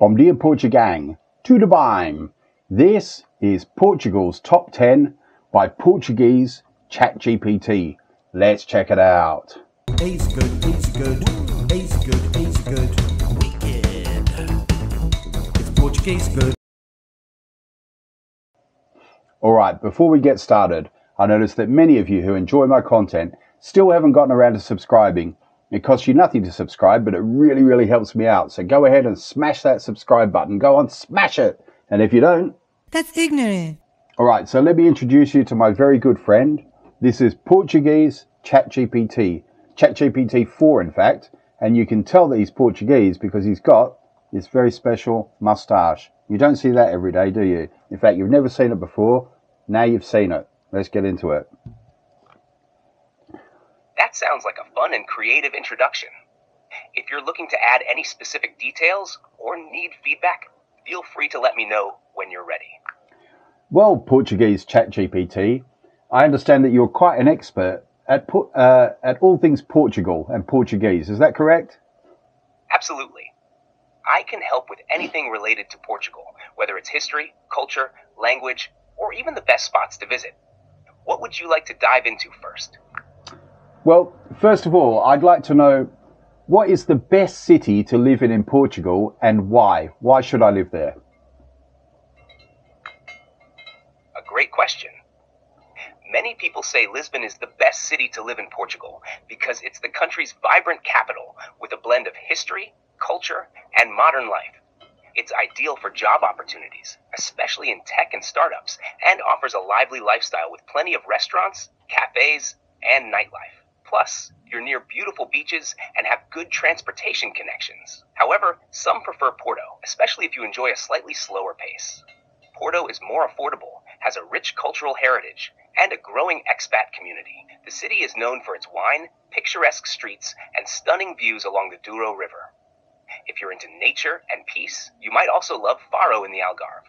Bom dia Portugang, tudo bem? This is Portugal's Top 10 by Portuguese ChatGPT. Let's check it out. Good, good, good, good. Wicked. It's Portuguese good. Alright, before we get started, I noticed that many of you who enjoy my content still haven't gotten around to subscribing. It costs you nothing to subscribe, but it really, really helps me out. So go ahead and smash that subscribe button. Go on, smash it. And if you don't, That's ignorant. Alright, so let me introduce you to my very good friend. This is Portuguese ChatGPT. ChatGPT 4, in fact. And you can tell that he's Portuguese because he's got this very special mustache. You don't see that every day, do you? In fact, you've never seen it before. Now you've seen it. Let's get into it. That sounds like a fun and creative introduction. If you're looking to add any specific details or need feedback, feel free to let me know when you're ready. Well, Portuguese ChatGPT, I understand that you're quite an expert at, uh, at all things Portugal and Portuguese. Is that correct? Absolutely. I can help with anything related to Portugal, whether it's history, culture, language, or even the best spots to visit. What would you like to dive into first? Well, first of all, I'd like to know what is the best city to live in in Portugal and why? Why should I live there? A great question. Many people say Lisbon is the best city to live in Portugal because it's the country's vibrant capital with a blend of history, culture, and modern life. It's ideal for job opportunities, especially in tech and startups, and offers a lively lifestyle with plenty of restaurants, cafes, and nightlife. Plus, you're near beautiful beaches and have good transportation connections. However, some prefer Porto, especially if you enjoy a slightly slower pace. Porto is more affordable, has a rich cultural heritage, and a growing expat community. The city is known for its wine, picturesque streets, and stunning views along the Douro River. If you're into nature and peace, you might also love Faro in the Algarve.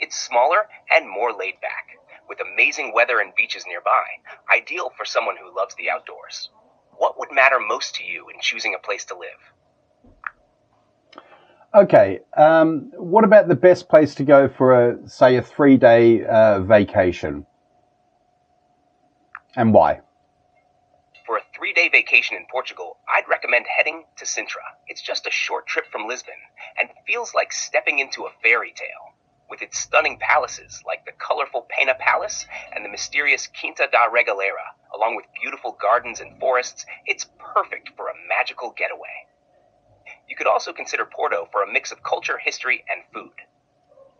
It's smaller and more laid back, with amazing weather and beaches nearby, ideal for someone who loves the outdoors. What would matter most to you in choosing a place to live? Okay, um, what about the best place to go for a, say, a three day uh, vacation? And why? For a three day vacation in Portugal, I'd recommend heading to Sintra. It's just a short trip from Lisbon and feels like stepping into a fairy tale. With its stunning palaces like the colorful Pena Palace and the mysterious Quinta da Regaleira, along with beautiful gardens and forests, it's perfect for a magical getaway. You could also consider Porto for a mix of culture, history, and food.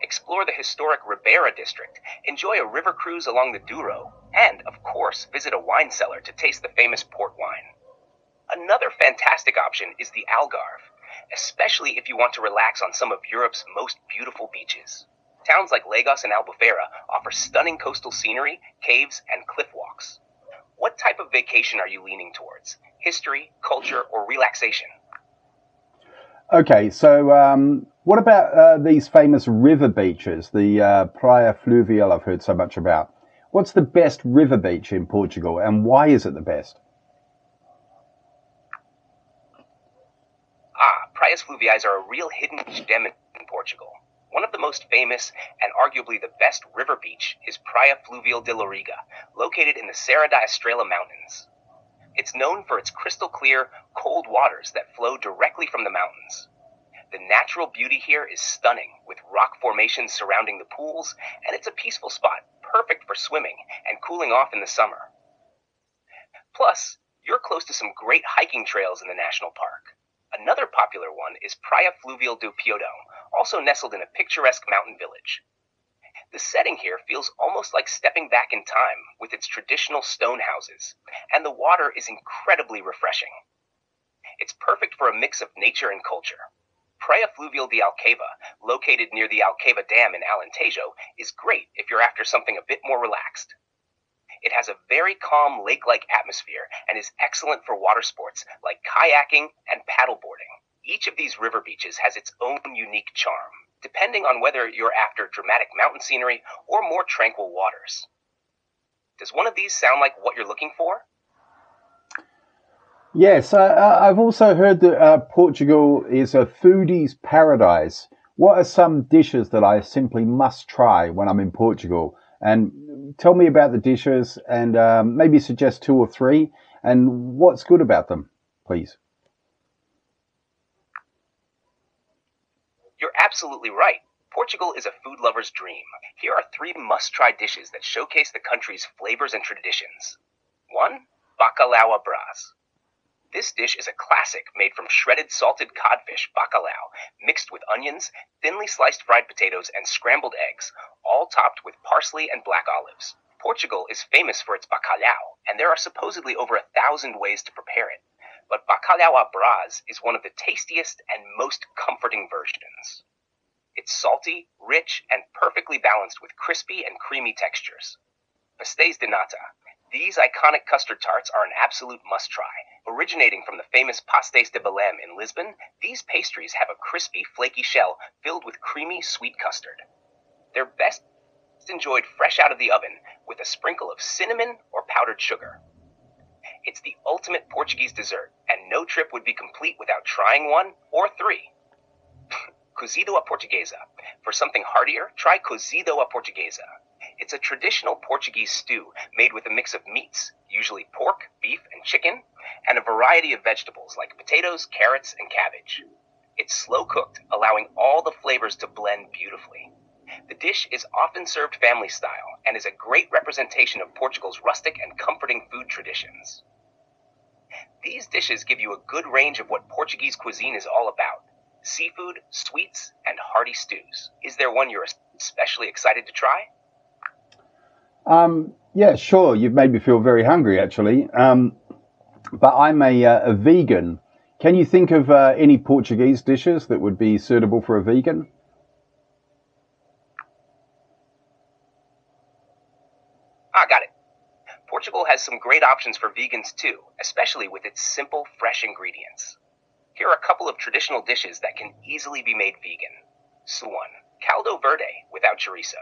Explore the historic Ribeira district, enjoy a river cruise along the Douro, and, of course, visit a wine cellar to taste the famous port wine. Another fantastic option is the Algarve, especially if you want to relax on some of Europe's most beautiful beaches. Towns like Lagos and Albufeira offer stunning coastal scenery, caves, and cliff walks. What type of vacation are you leaning towards? History, culture, or relaxation? Okay, so um, what about uh, these famous river beaches, the uh, Praia Fluvial I've heard so much about? What's the best river beach in Portugal and why is it the best? Ah, Praias Fluviais are a real hidden gem in Portugal. One of the most famous and arguably the best river beach is Praia Fluvial de Loriga, located in the Serra da Estrela Mountains. It's known for its crystal clear, cold waters that flow directly from the mountains. The natural beauty here is stunning, with rock formations surrounding the pools, and it's a peaceful spot, perfect for swimming and cooling off in the summer. Plus, you're close to some great hiking trails in the national park. Another popular one is Praia Fluvial do Piodão, also nestled in a picturesque mountain village. The setting here feels almost like stepping back in time with its traditional stone houses, and the water is incredibly refreshing. It's perfect for a mix of nature and culture. Praia Fluvial de Alqueva, located near the Alqueva Dam in Alentejo, is great if you're after something a bit more relaxed. It has a very calm lake like atmosphere and is excellent for water sports like kayaking and paddleboarding. Each of these river beaches has its own unique charm, depending on whether you're after dramatic mountain scenery or more tranquil waters. Does one of these sound like what you're looking for? Yes, uh, I've also heard that uh, Portugal is a foodie's paradise. What are some dishes that I simply must try when I'm in Portugal? And tell me about the dishes and um, maybe suggest two or three and what's good about them, please. You're absolutely right. Portugal is a food lover's dream. Here are three must try dishes that showcase the country's flavors and traditions. 1. Bacalhau à Brás. This dish is a classic made from shredded salted codfish bacalhau, mixed with onions, thinly sliced fried potatoes, and scrambled eggs, all topped with parsley and black olives. Portugal is famous for its bacalhau, and there are supposedly over a thousand ways to prepare it. But bacalhau à Brás is one of the tastiest and most comforting versions. It's salty, rich, and perfectly balanced with crispy and creamy textures. Pastéis de nata, these iconic custard tarts are an absolute must try. Originating from the famous Pastéis de Belém in Lisbon, these pastries have a crispy, flaky shell filled with creamy, sweet custard. They're best enjoyed fresh out of the oven with a sprinkle of cinnamon or powdered sugar. It's the ultimate Portuguese dessert, and no trip would be complete without trying one or three. Cozido à Portuguesa. For something heartier, try Cozido à Portuguesa. It's a traditional Portuguese stew made with a mix of meats, usually pork, beef, and chicken, and a variety of vegetables like potatoes, carrots, and cabbage. It's slow cooked, allowing all the flavors to blend beautifully. The dish is often served family style and is a great representation of Portugal's rustic and comforting food traditions. These dishes give you a good range of what Portuguese cuisine is all about seafood, sweets, and hearty stews. Is there one you're especially excited to try? Um, yeah, sure. You've made me feel very hungry, actually. Um, but I'm a, uh, a, vegan. Can you think of uh, any Portuguese dishes that would be suitable for a vegan? Ah, got it. Portugal has some great options for vegans too, especially with its simple, fresh ingredients. Here are a couple of traditional dishes that can easily be made vegan. Suan, caldo verde without chorizo.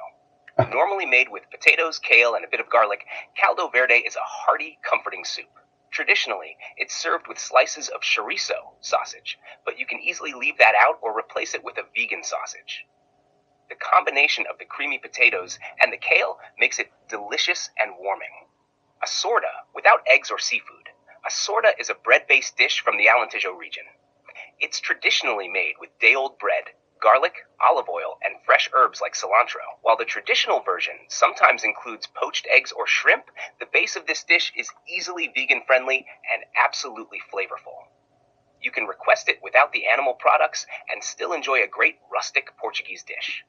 Normally made with potatoes, kale, and a bit of garlic, caldo verde is a hearty, comforting soup. Traditionally, it's served with slices of chorizo sausage, but you can easily leave that out or replace it with a vegan sausage. The combination of the creamy potatoes and the kale makes it delicious and warming. Açorda without eggs or seafood. Açorda is a bread-based dish from the Alentejo region. It's traditionally made with day-old bread, garlic, olive oil, and fresh herbs like cilantro. While the traditional version sometimes includes poached eggs or shrimp, the base of this dish is easily vegan friendly and absolutely flavorful. You can request it without the animal products and still enjoy a great rustic Portuguese dish.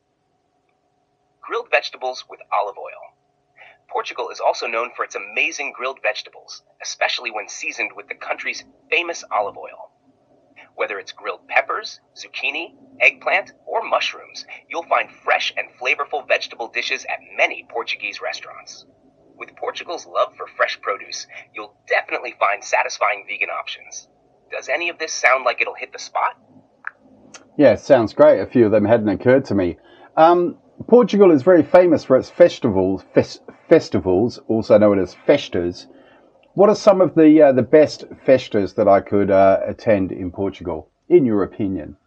Grilled vegetables with olive oil. Portugal is also known for its amazing grilled vegetables, especially when seasoned with the country's famous olive oil. Whether it's grilled peppers, zucchini, eggplant, or mushrooms, you'll find fresh and flavorful vegetable dishes at many Portuguese restaurants. With Portugal's love for fresh produce, you'll definitely find satisfying vegan options. Does any of this sound like it'll hit the spot? Yeah, sounds great. A few of them hadn't occurred to me. Um, Portugal is very famous for its festivals, fes- festivals, also known as festas, what are some of the uh, the best festas that I could uh, attend in Portugal, in your opinion?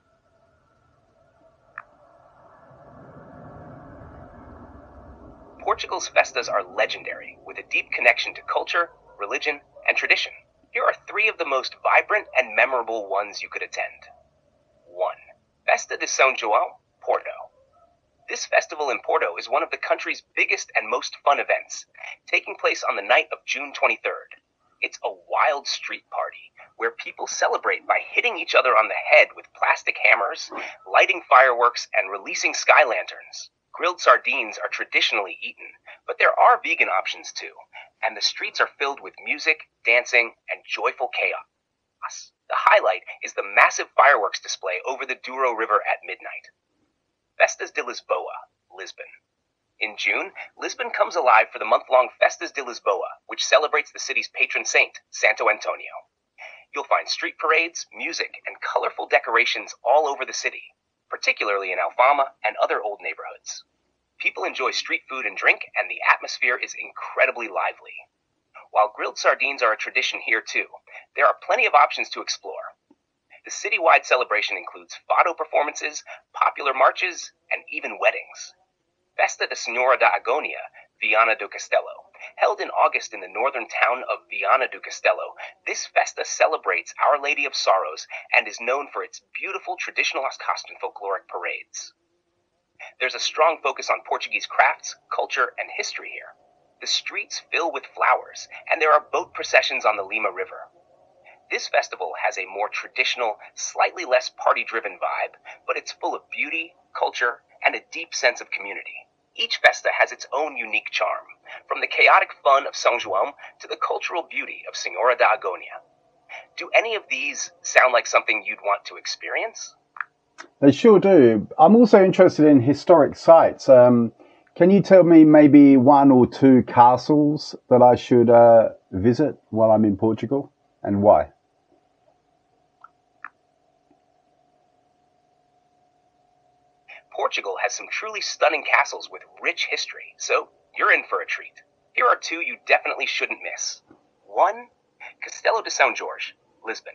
Portugal's festas are legendary, with a deep connection to culture, religion, and tradition. Here are three of the most vibrant and memorable ones you could attend. 1. Festa de São João, Porto. This festival in Porto is one of the country's biggest and most fun events, taking place on the night of June 23rd. It's a wild street party where people celebrate by hitting each other on the head with plastic hammers, lighting fireworks, and releasing sky lanterns. Grilled sardines are traditionally eaten, but there are vegan options too, and the streets are filled with music, dancing, and joyful chaos. The highlight is the massive fireworks display over the Douro River at midnight. Festas de Lisboa, Lisbon. In June, Lisbon comes alive for the month long Festas de Lisboa, which celebrates the city's patron saint, Santo Antonio. You'll find street parades, music, and colorful decorations all over the city, particularly in Alfama and other old neighborhoods. People enjoy street food and drink, and the atmosphere is incredibly lively. While grilled sardines are a tradition here too, There are plenty of options to explore. The citywide celebration includes fado performances, popular marches, and even weddings. Festa de Senhora da Agonia, Viana do Castelo. Held in August in the northern town of Viana do Castelo, this festa celebrates Our Lady of Sorrows and is known for its beautiful traditional Ascostan folkloric parades. There's a strong focus on Portuguese crafts, culture, and history here. The streets fill with flowers, and there are boat processions on the Lima River. This festival has a more traditional, slightly less party driven vibe, but it's full of beauty, culture, and a deep sense of community. Each festa has its own unique charm, from the chaotic fun of São João to the cultural beauty of Senhora da Agonia. Do any of these sound like something you'd want to experience? They sure do. I'm also interested in historic sites. Um, can you tell me maybe one or two castles that I should uh, visit while I'm in Portugal and why? Portugal has some truly stunning castles with rich history, so you're in for a treat. Here are two you definitely shouldn't miss. One, Castelo de São Jorge, Lisbon.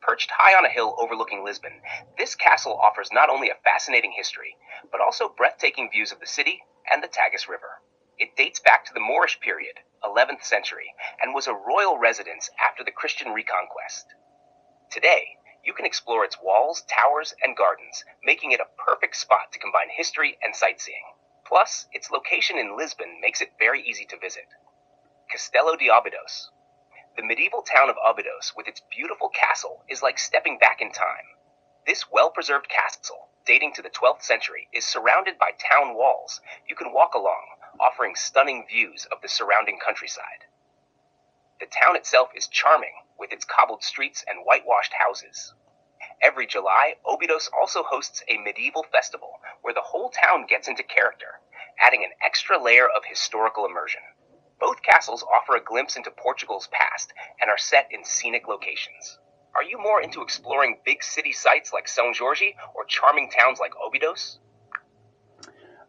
Perched high on a hill overlooking Lisbon, this castle offers not only a fascinating history, but also breathtaking views of the city and the Tagus River. It dates back to the Moorish period, 11th century, and was a royal residence after the Christian reconquest. Today, you can explore its walls, towers, and gardens, making it a perfect spot to combine history and sightseeing. Plus, its location in Lisbon makes it very easy to visit. Castelo de Óbidos. The medieval town of Óbidos, with its beautiful castle, is like stepping back in time. This well preserved castle, dating to the 12th century, is surrounded by town walls you can walk along, offering stunning views of the surrounding countryside. The town itself is charming, with its cobbled streets and whitewashed houses. Every July, Óbidos also hosts a medieval festival where the whole town gets into character, adding an extra layer of historical immersion. Both castles offer a glimpse into Portugal's past and are set in scenic locations. Are you more into exploring big city sites like São Jorge or charming towns like Óbidos?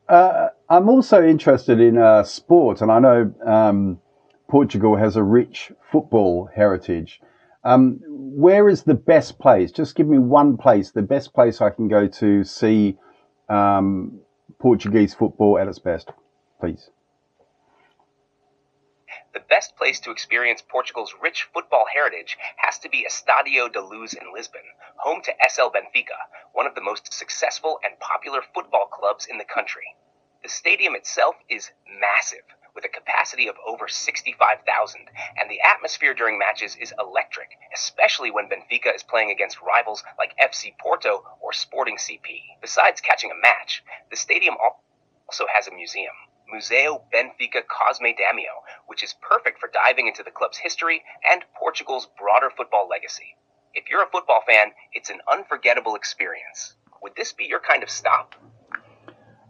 Uh, I'm also interested in uh, sport, and I know um, Portugal has a rich football heritage. Um, where is the best place? Just give me one place, the best place I can go to see um, Portuguese football at its best, please. The best place to experience Portugal's rich football heritage has to be Estadio da Luz in Lisbon, home to SL Benfica, one of the most successful and popular football clubs in the country. The stadium itself is massive, with a capacity of over 65,000, and the atmosphere during matches is electric, especially when Benfica is playing against rivals like FC Porto or Sporting CP. Besides catching a match, the stadium also has a museum, Museu Benfica Cosme Damião, which is perfect for diving into the club's history and Portugal's broader football legacy. If you're a football fan, it's an unforgettable experience. Would this be your kind of stop?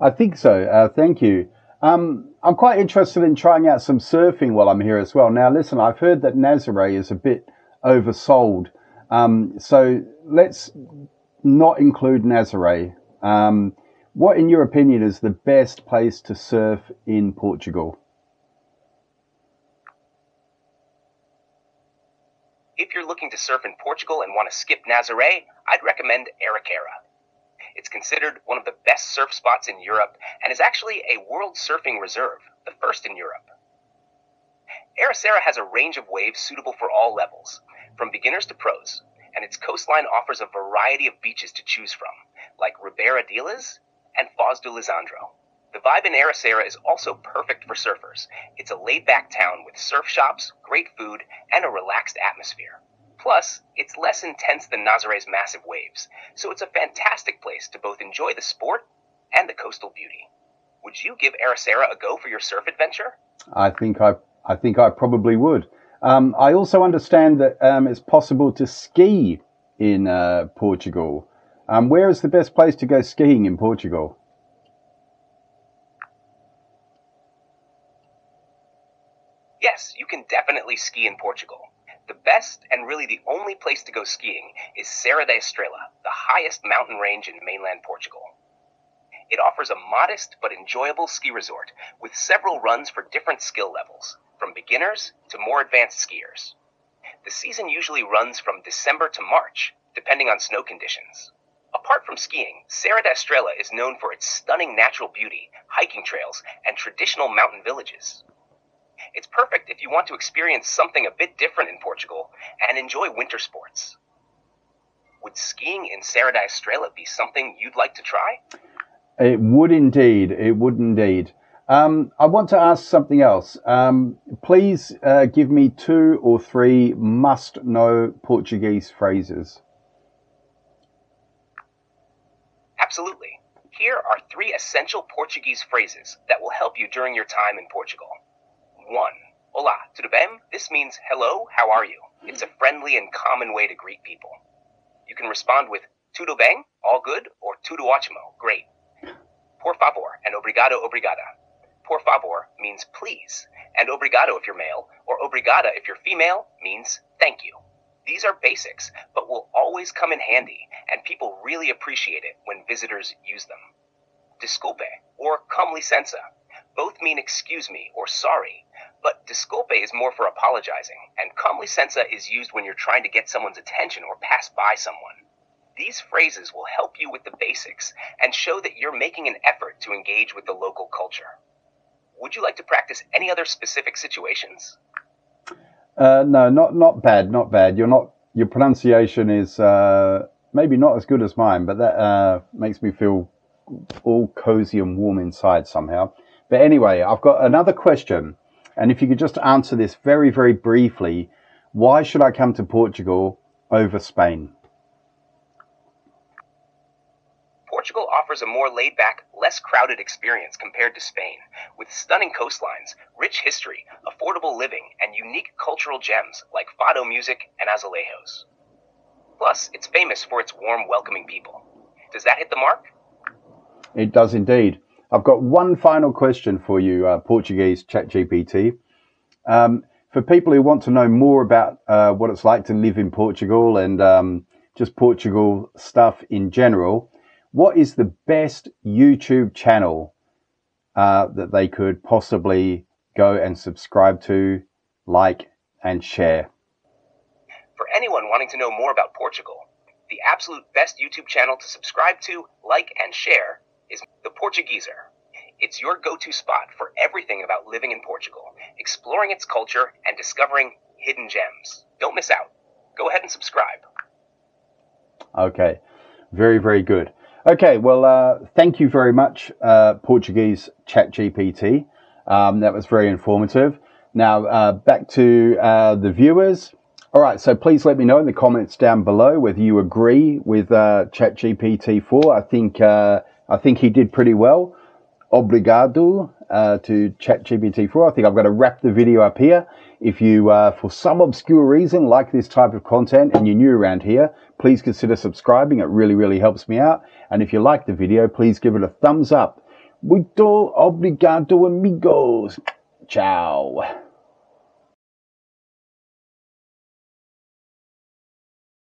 I think so. Uh, thank you. Um, I'm quite interested in trying out some surfing while I'm here as well. Now, listen, I've heard that Nazaré is a bit oversold. Um, so let's not include Nazaré. Um, what, in your opinion, is the best place to surf in Portugal? If you're looking to surf in Portugal and want to skip Nazaré, I'd recommend Ericeira. It's considered one of the best surf spots in Europe and is actually a World Surfing Reserve, the first in Europe. Ericeira has a range of waves suitable for all levels, from beginners to pros, and its coastline offers a variety of beaches to choose from, like Ribeira d'Ilhas and Foz do Lizandro. The vibe in Ericeira is also perfect for surfers. It's a laid back town with surf shops, great food, and a relaxed atmosphere. Plus, it's less intense than Nazaré's massive waves, so it's a fantastic place to both enjoy the sport and the coastal beauty. Would you give Ericeira a go for your surf adventure? I think I, I think I probably would. Um, I also understand that um, it's possible to ski in uh, Portugal. Um, where is the best place to go skiing in Portugal? Yes, you can definitely ski in Portugal. The best and really the only place to go skiing is Serra da Estrela, the highest mountain range in mainland Portugal. It offers a modest but enjoyable ski resort with several runs for different skill levels, from beginners to more advanced skiers. The season usually runs from December to March, depending on snow conditions. Apart from skiing, Serra da Estrela is known for its stunning natural beauty, hiking trails, and traditional mountain villages. It's perfect if you want to experience something a bit different in Portugal and enjoy winter sports. Would skiing in Serra da Estrela be something you'd like to try? It would indeed. It would indeed. Um, I want to ask something else. Um, please uh, give me two or three must know Portuguese phrases. Absolutely. Here are three essential Portuguese phrases that will help you during your time in Portugal. 1. Olá, tudo bem? This means hello, how are you? It's a friendly and common way to greet people. You can respond with tudo bem, all good, or tudo ótimo, great. Por favor and obrigado, obrigada. Por favor means please, and obrigado if you're male, or obrigada if you're female means thank you. These are basics, but will always come in handy, and people really appreciate it when visitors use them. Desculpe, or com licença, both mean excuse me or sorry, but disculpe is more for apologizing, and com licença is used when you're trying to get someone's attention or pass by someone. These phrases will help you with the basics and show that you're making an effort to engage with the local culture. Would you like to practice any other specific situations? Uh, no, not not bad, not bad. You're not. Your pronunciation is uh, maybe not as good as mine, but that uh, makes me feel all cozy and warm inside somehow. But anyway, I've got another question, and if you could just answer this very, very briefly, why should I come to Portugal over Spain? Portugal offers a more laid back, less crowded experience compared to Spain, with stunning coastlines, rich history, affordable living, and unique cultural gems like fado music and azulejos. Plus, it's famous for its warm, welcoming people. Does that hit the mark? It does indeed. I've got one final question for you, uh, Portuguese ChatGPT. Um, for people who want to know more about uh, what it's like to live in Portugal and um, just Portugal stuff in general, what is the best YouTube channel uh, that they could possibly go and subscribe to, like, and share? For anyone wanting to know more about Portugal, the absolute best YouTube channel to subscribe to, like, and share is The Portugeeza. It's your go to spot for everything about living in Portugal, exploring its culture, and discovering hidden gems. Don't miss out. Go ahead and subscribe. Okay, very, very good. Okay, well, uh, thank you very much, uh, Portuguese ChatGPT. Um, that was very informative. Now, uh, back to uh, the viewers. All right, so please let me know in the comments down below whether you agree with uh, ChatGPT 4. I think, uh, I think he did pretty well. Obrigado uh, to ChatGPT 4. I think I've got to wrap the video up here. If you, uh, for some obscure reason, like this type of content and you're new around here, please consider subscribing. It really, really helps me out. And if you like the video, please give it a thumbs up. Muito obrigado, amigos. Ciao.